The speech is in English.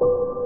you